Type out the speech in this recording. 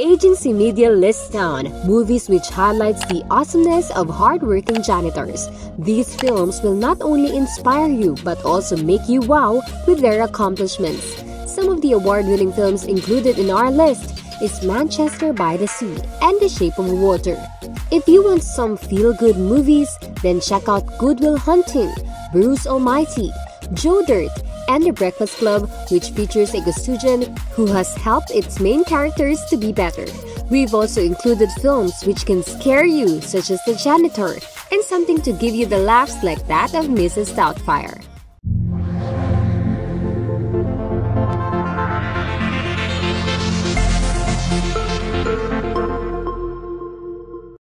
Agency Media lists down movies which highlights the awesomeness of hardworking janitors. These films will not only inspire you but also make you wow with their accomplishments. Some of the award-winning films included in our list is Manchester by the Sea and The Shape of Water. If you want some feel-good movies, then check out Good Will Hunting, Bruce Almighty, Joe Dirt, and The Breakfast Club, which features a custodian who has helped its main characters to be better. We've also included films which can scare you, such as The Janitor, and something to give you the laughs like that of Mrs. Doubtfire.